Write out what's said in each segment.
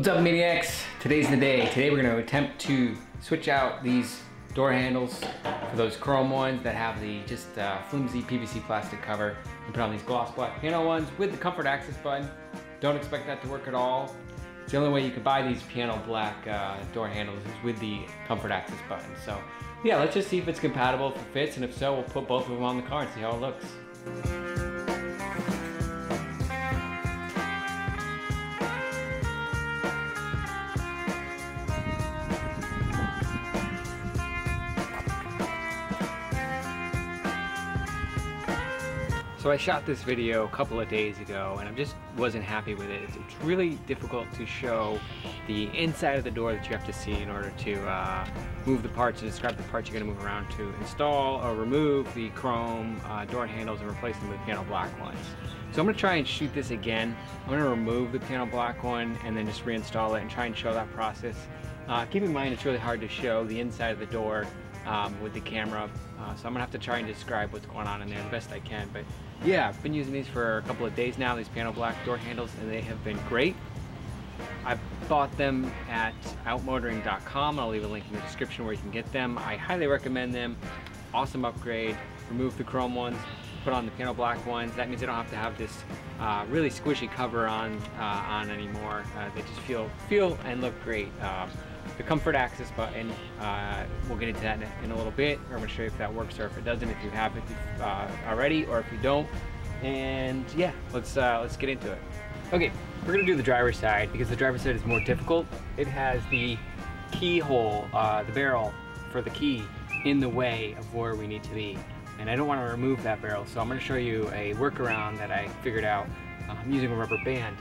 What's up Maniacs? Today's the day. Today we're going to attempt to switch out these door handles for those chrome ones that have the just uh, flimsy PVC plastic cover and put on these gloss black piano ones with the comfort access button. Don't expect that to work at all. It's the only way you can buy these piano black uh, door handles is with the comfort access button. So yeah, let's just see if it's compatible, if it fits, and if so, we'll put both of them on the car and see how it looks. So I shot this video a couple of days ago and I just wasn't happy with it. It's, it's, really difficult to show the inside of the door that you have to see in order to uh, move the parts and describe the parts you're going to move around to install or remove the chrome uh, door handles and replace them with piano black ones. So I'm going to try and shoot this again. I'm going to remove the piano black one and then just reinstall it and try and show that process. Uh, keep in mind it's really hard to show the inside of the door um, with the camera. Uh, so I'm gonna have to try and describe what's going on in there the best I can. But yeah, I've been using these for a couple of days now, these piano black door handles, and they have been great. I bought them at outmotoring.com. I'll leave a link in the description where you can get them. I highly recommend them. Awesome upgrade. Remove the chrome ones, put on the piano black ones. That means I don't have to have this uh, really squishy cover on uh, on anymore. Uh, they just feel feel and look great. Um, the comfort access button, uh, we'll get into that in a, in a little bit. I'm gonna show you if that works or if it doesn't, if you have it uh, already or if you don't. And yeah, let's, uh, let's get into it. Okay, we're gonna do the driver's side because the driver's side is more difficult. It has the keyhole, uh, the barrel for the key in the way of where we need to be. And I don't wanna remove that barrel, so I'm gonna show you a workaround that I figured out I'm using a rubber band.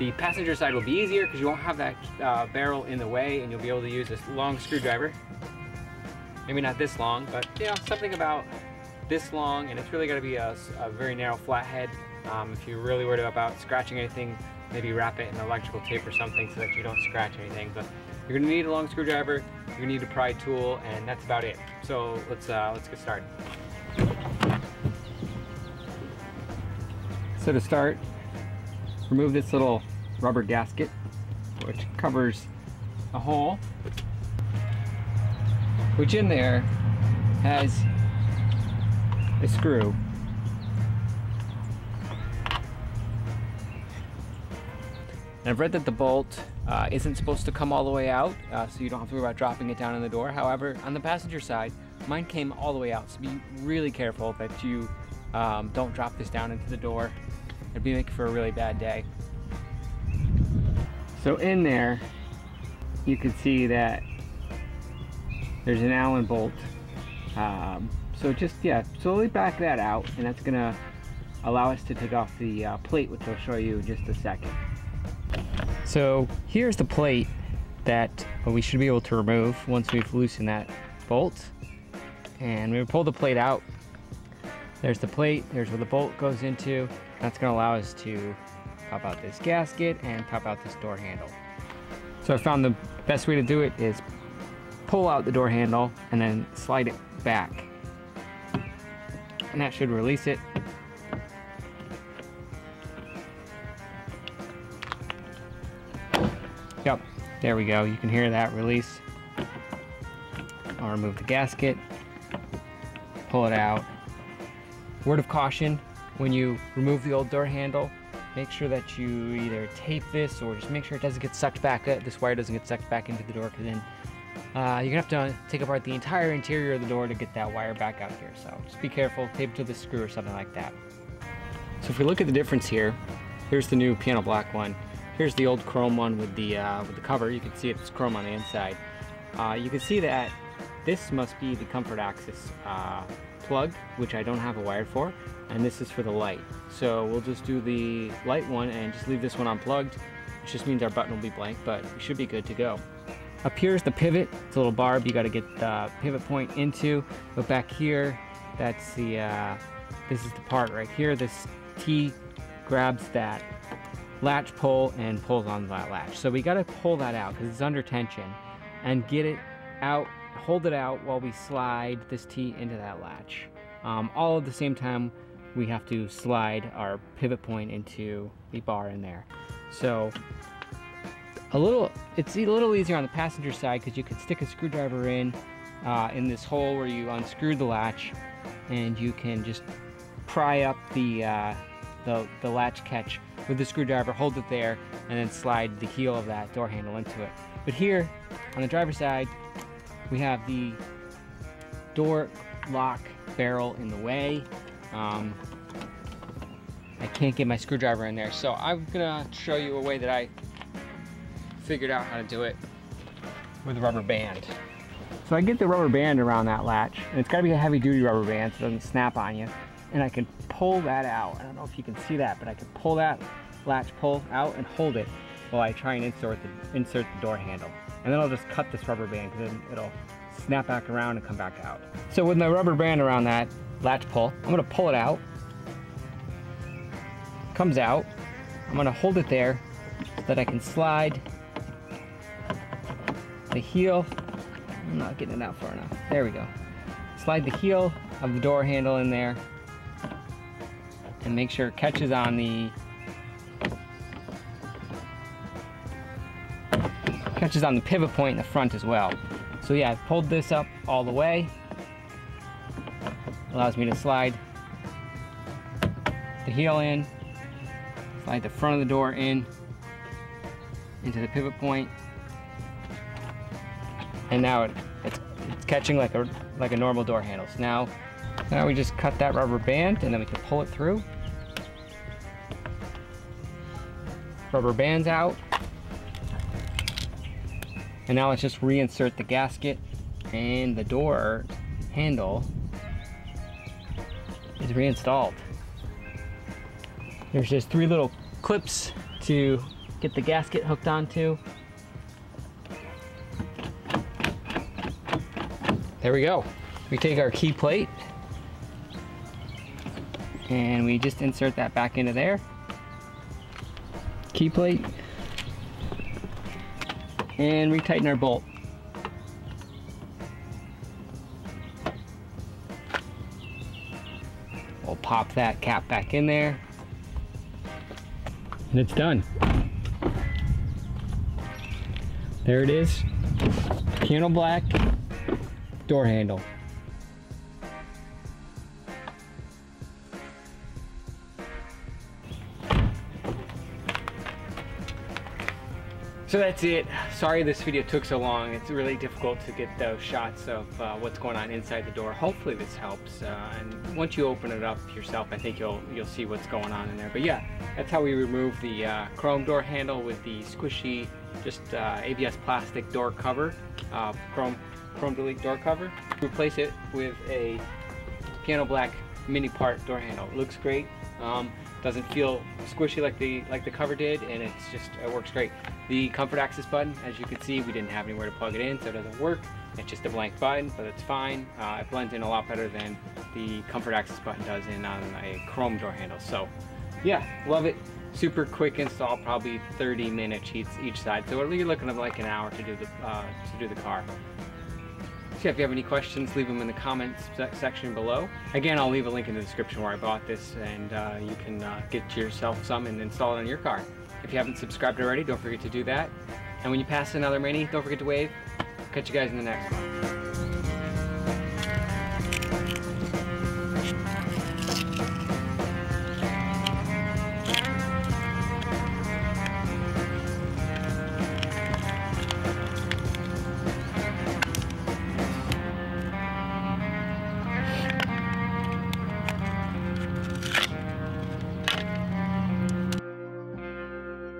The passenger side will be easier because you won't have that uh, barrel in the way and you'll be able to use this long screwdriver. Maybe not this long, but you know, something about this long and it's really got to be a, a, very narrow flathead. Um, if you're really worried about scratching anything, maybe wrap it in electrical tape or something so that you don't scratch anything. But you're gonna need a long screwdriver, you're gonna need a pry tool, and that's about it. So let's uh, let's get started. So to start, remove this little rubber gasket which covers a hole which in there has a screw. And I've read that the bolt uh, isn't supposed to come all the way out uh, so you don't have to worry about dropping it down in the door. However on the passenger side mine came all the way out so be really careful that you um, don't drop this down into the door it'd be making for a really bad day so in there, you can see that there's an Allen bolt. Um, so just, yeah, slowly back that out and that's gonna allow us to take off the uh, plate, which I'll show you in just a second. So here's the plate that we should be able to remove once we've loosened that bolt. And we pull the plate out. There's the plate, there's where the bolt goes into. That's gonna allow us to pop out this gasket and pop out this door handle. So I found the best way to do it is pull out the door handle and then slide it back. And that should release it. Yep, there we go. You can hear that release. I'll remove the gasket, pull it out. Word of caution, when you remove the old door handle, make sure that you either tape this or just make sure it doesn't get sucked back, uh, this wire doesn't get sucked back into the door because then uh, you're gonna have to take apart the entire interior of the door to get that wire back out here. So just be careful, tape it to the screw or something like that. So if we look at the difference here, here's the new piano black one. Here's the old chrome one with the uh, with the cover. You can see it's chrome on the inside. Uh, you can see that this must be the comfort access uh, plug, which I don't have a wire for, and this is for the light. So we'll just do the light one and just leave this one unplugged, which just means our button will be blank, but we should be good to go. Up here is the pivot. It's a little barb you got to get the pivot point into. But back here, that's the, uh, this is the part right here. This T grabs that latch pull and pulls on that latch. So we got to pull that out because it's under tension and get it out hold it out while we slide this T into that latch. Um, all at the same time, we have to slide our pivot point into the bar in there. So a little, it's a little easier on the passenger side because you could stick a screwdriver in, uh, in this hole where you unscrew the latch and you can just pry up the, uh, the, the latch catch with the screwdriver, hold it there, and then slide the heel of that door handle into it. But here, on the driver's side, we have the door lock barrel in the way. Um, I can't get my screwdriver in there, so I'm gonna show you a way that I figured out how to do it with a rubber band. So I get the rubber band around that latch, and it's gotta be a heavy duty rubber band so it doesn't snap on you. And I can pull that out. I don't know if you can see that, but I can pull that latch pull out and hold it while I try and insert the, insert the door handle. And then I'll just cut this rubber band because then it'll snap back around and come back out. So with my rubber band around that latch pull, I'm gonna pull it out. Comes out. I'm gonna hold it there so that I can slide the heel. I'm not getting it out far enough. There we go. Slide the heel of the door handle in there and make sure it catches on the catches on the pivot point in the front as well. So yeah, I've pulled this up all the way. Allows me to slide the heel in, slide the front of the door in into the pivot point, and now it, it's, it's catching like a like a normal door handle. So now, now we just cut that rubber band and then we can pull it through. Rubber band's out. And now let's just reinsert the gasket and the door handle is reinstalled. There's just three little clips to get the gasket hooked onto. There we go. We take our key plate and we just insert that back into there. Key plate and retighten our bolt. We'll pop that cap back in there and it's done. There it is, piano black door handle. So that's it. Sorry this video took so long. It's really difficult to get those shots of uh, what's going on inside the door. Hopefully this helps. Uh, and once you open it up yourself, I think you'll you'll see what's going on in there. But yeah, that's how we remove the uh, chrome door handle with the squishy, just uh, ABS plastic door cover, uh, chrome chrome delete door cover. Replace it with a piano black mini part door handle. It looks great. Um, doesn't feel squishy like the like the cover did and it's just it works great the comfort access button. As you can see we didn't have anywhere to plug it in so it doesn't work. It's just a blank button but it's fine. Uh, it blends in a lot better than the comfort access button does in on a chrome door handle. So yeah love it. Super quick install probably 30 minutes each, each side. So you're looking at like an hour to do the uh, to do the car. So if you have any questions, leave them in the comments section below. Again, I'll leave a link in the description where I bought this and uh, you can uh, get yourself some and install it on your car. If you haven't subscribed already, don't forget to do that. And when you pass another Mini, don't forget to wave. Catch you guys in the next one.